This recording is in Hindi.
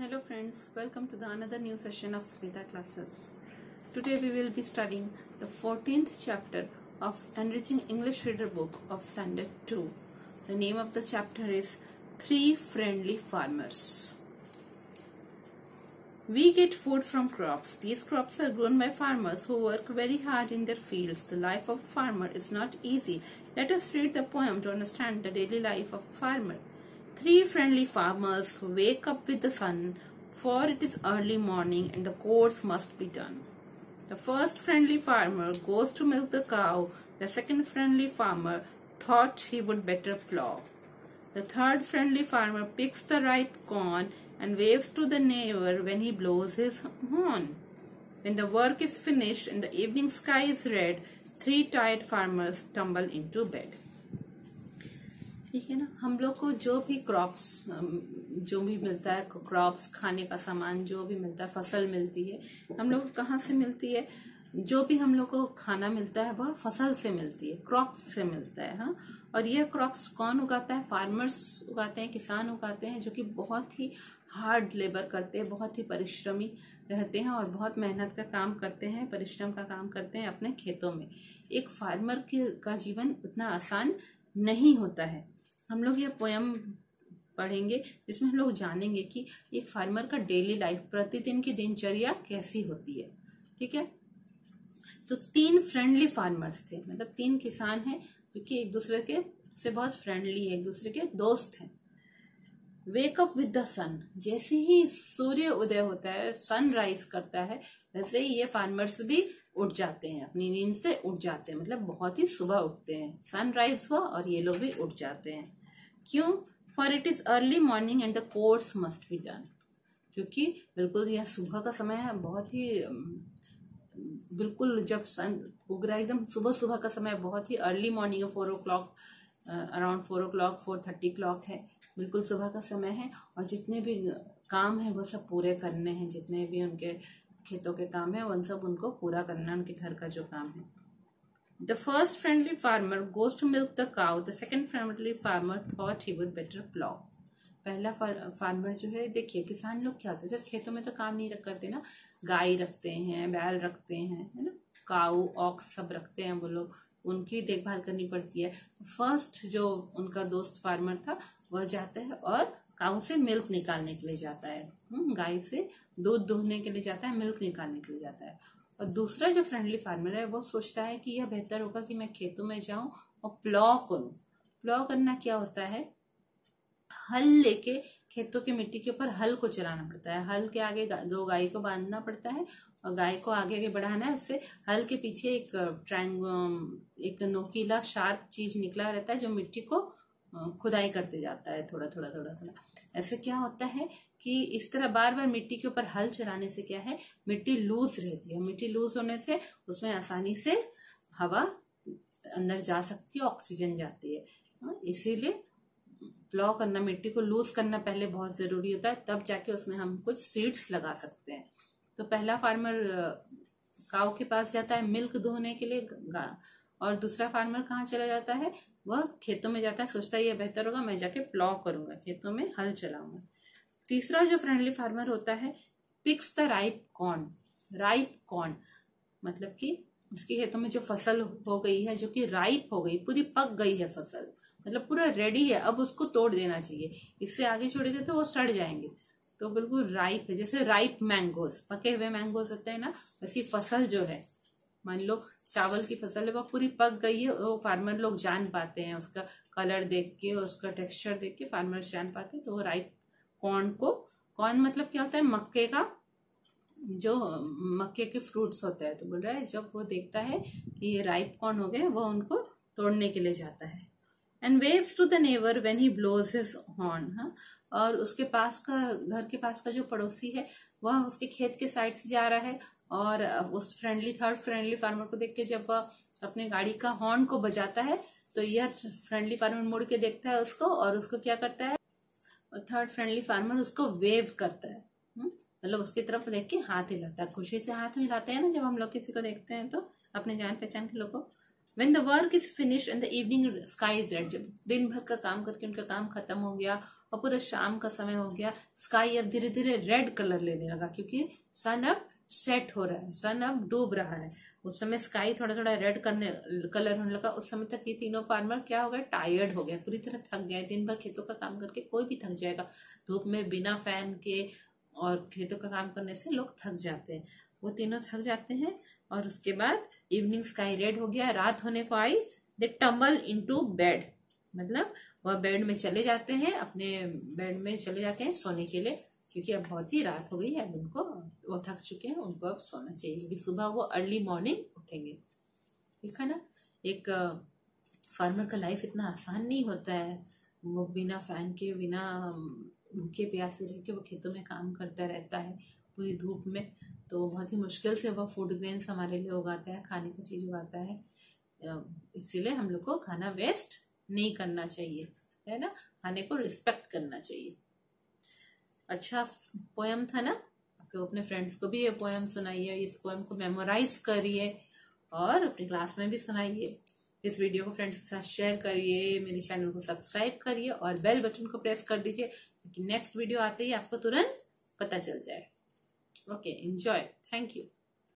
Hello friends, welcome to the another new session of Smita classes. Today we will be studying the 14th chapter of Enriching English Reader book of Standard 2. The name of the chapter is Three Friendly Farmers. We get food from crops. These crops are grown by farmers who work very hard in their fields. The life of a farmer is not easy. Let us read the poem to understand the daily life of a farmer. Three friendly farmers wake up with the sun, for it is early morning and the course must be done. The first friendly farmer goes to milk the cow. The second friendly farmer thought he would better plow. The third friendly farmer picks the ripe corn and waves to the neighbor when he blows his horn. When the work is finished and the evening sky is red, three tired farmers tumble into bed. ठीक है ना? हम लोग को जो भी क्रॉप्स जो भी मिलता है क्रॉप्स खाने का सामान, जो भी मिलता है, फ़सल मिलती है, हम लोग कहाँ से मिलती है? जो भी हम लोग को खाना मिलता है, वह फ़सल से मिलती है क्रॉप्स से मिलता है हाँ? और यह क्रॉप्स कौन उगाता है? फार्मर्स उगाते हैं, किसान उगाते हैं, जो कि बहुत ही हार्ड लेबर करते हैं, बहुत ही परिश्रमी रहते हैं और बहुत मेहनत का काम करते हैं, परिश्रम का काम करते हैं अपने खेतों में। एक फार्मर के, का जीवन उतना आसान नहीं होता है। हम लोग ये पोयम पढ़ेंगे, जिसमें हम लोग जानेंगे कि एक फार्मर का डेली लाइफ प्रतिदिन की दिनचर्या कैसी होती है, ठीक है? तो तीन फ्रेंडली फार्मर्स थे मतलब तीन किसान हैं जो कि एक दूसरे के से बहुत फ्रेंडली है, एक दूसरे के दोस्त हैं। Wake up with the sun जैसे ही सूर्य उदय होता है सन राइज करता है, वैसे ही ये फार्मर्स भी उठ जाते हैं, अपनी नींद से उठ जाते हैं मतलब बहुत ही सुबह उठते हैं। सनराइज हुआ और ये लोग भी उठ जाते हैं। क्यों? For it is early morning and the course must be done क्योंकि बिल्कुल यह सुबह का समय है, बहुत ही बिल्कुल जब सन उग रहा एकदम सुबह सुबह का समय बहुत ही अर्ली मॉर्निंग है four o'clock around four o'clock four thirty clock है, बिल्कुल सुबह का समय है, और जितने भी काम है, वो सब पूरे करने हैं, जितने भी उनके खेतों के काम है, उन सब उनको पूरा करना उनके घर का जो काम है। The first friendly farmer goes to milk the cow the second friendly farmer thought he would better plough पहला फार्मर जो है, देखिए, किसान लोग क्या होते हैं? खेतों में तो काम नहीं रख करते ना, गाय रखते हैं, बैल रखते हैं, है ना? काऊ ऑक्स सब रखते हैं वो लोग। उनकी देखभाल करनी पड़ती है। तो फ़र्स्ट जो उनका दोस्त फार्मर था, वह जाता है और काऊ से मिल्क निकालने के लिए जाता है। गाय से दूध दूहने के लिए जाता है मिल्क निकालने के लिए जाता है। और दूसरा जो फ्रेंडली फार्मर है, वो सोचता है कि यह बेहतर होगा कि मैं खेतों में जाऊँ और प्लॉ करूँ। प्लॉ करना क्या होता है? हल लेके खेतों की मिट्टी के ऊपर हल को चलाना पड़ता है। हल के आगे दो गाय को बांधना पड़ता है और गाय को आगे आगे बढ़ाना है। उससे हल के पीछे एक ट्रायंग एक नोकीला शार्प चीज़ निकला रहता है जो मिट्टी को खुदाई करते जाता है थोड़ा थोड़ा थोड़ा थोड़ा। ऐसे क्या होता है कि इस तरह बार बार मिट्टी के ऊपर हल चलाने से क्या है, मिट्टी लूज रहती है। मिट्टी लूज होने से उसमें आसानी से हवा अंदर जा सकती है, ऑक्सीजन जाती है। इसीलिए प्लॉ करना, मिट्टी को लूज करना पहले बहुत ज़रूरी होता है, तब जाके उसमें हम कुछ सीड्स लगा सकते हैं। तो पहला फार्मर काऊ के पास जाता है, मिल्क धोने के लिए और दूसरा फार्मर कहाँ चला जाता है? वह खेतों में जाता है। सोचता है, ये बेहतर होगा, मैं जाके प्लॉ करूँगा, खेतों में हल चलाऊँगा। तीसरा जो फ्रेंडली फार्मर होता है picks the ripe corn ripe corn मतलब कि उसके खेतों में जो फ़सल हो गई है, जो कि राइप हो गई, पूरी पक गई है फ़सल। मतलब पूरा रेडी है, अब उसको तोड़ देना चाहिए। इससे आगे छोड़ेंगे तो वो सड़ जाएँगे। तो बिल्कुल राइप है, जैसे राइप मैंगोस पके हुए मैंगोस होते हैं ना, वैसी फ़सल जो है मान लो चावल की फ़सल है वह पूरी पक गई है, वो फार्मर लोग जान पाते हैं उसका कलर देख के, उसका टेक्सचर देख के फार्मर जान पाते हैं। तो वो राइट कॉर्न को कॉर्न मतलब क्या होता है? मक्के का जो, मक्के के फ्रूट्स होते हैं तो बोल रहा है, जब वो देखता है कि ये राइप कॉर्न हो गए वो उनको तोड़ने के लिए जाता है। And waves to the neighbour when he blows his horn हाँ? और उसके पास का, घर के पास का जो पड़ोसी है, वह उसके खेत के साइड से जा रहा है और उस फ्रेंडली थर्ड फ्रेंडली फार्मर को देख के जब वह अपने गाड़ी का हॉर्न को बजाता है तो यह फ्रेंडली फार्मर मुड़ के देखता है उसको और उसको क्या करता है? थर्ड फ्रेंडली फार्मर उसको वेव करता है मतलब उसकी तरफ़ देख के हाथ हिलाता है, खुशी से हाथ हिलाते हैं ना जब हम लोग किसी को देखते हैं तो अपने जान पहचान के लोग को। When the work is finish and the evening sky is red जब दिन भर का काम करके उनका काम खत्म हो गया और पूरा शाम का समय हो गया स्काई अब धीरे धीरे रेड कलर लेने लगा क्योंकि सन अब सेट हो रहा है सन अब डूब रहा है। उस समय स्काई थोड़ा थोड़ा रेड करने कलर होने लगा। उस समय तक ये तीनों फार्मर क्या हो गए? टायर्ड हो गया पूरी तरह थक गए। दिन भर खेतों का काम करके कोई भी थक जाएगा। धूप में बिना फ़ैन के और खेतों का काम करने से लोग थक जाते हैं। वो तीनों थक जाते हैं। और उसके बाद इवनिंग स्काई रेड हो गया, रात होने को आई दे टम्बल इनटू बेड मतलब वह बेड में चले जाते हैं, अपने बेड में चले जाते हैं सोने के लिए, क्योंकि अब बहुत ही रात हो गई है उनको, वो थक चुके हैं, उनको अब सोना चाहिए। अभी सुबह वो अर्ली मॉर्निंग उठेंगे। ठीक है ना? एक फार्मर का लाइफ इतना आसान नहीं होता है। वो बिना फ़ैन के, बिना भूखे प्यासे रह के वो खेतों में काम करता रहता है, पूरी धूप में। तो बहुत ही मुश्किल से वह फ़ूड ग्रेन्स हमारे लिए उगाता है, खाने की चीज़ उगाता है। इसीलिए हम लोग को खाना वेस्ट नहीं करना चाहिए, है ना? खाने को रिस्पेक्ट करना चाहिए। अच्छा पोयम था ना? आप लोग अपने फ्रेंड्स को भी ये पोयम सुनाइए, इस पोयम को मेमोराइज करिए और अपनी क्लास में भी सुनाइए। इस वीडियो को फ्रेंड्स के साथ शेयर करिए, मेरे चैनल को सब्सक्राइब करिए और बेल बटन को प्रेस कर दीजिए ताकि नेक्स्ट वीडियो आते ही आपको तुरंत पता चल जाए। Okay enjoy thank you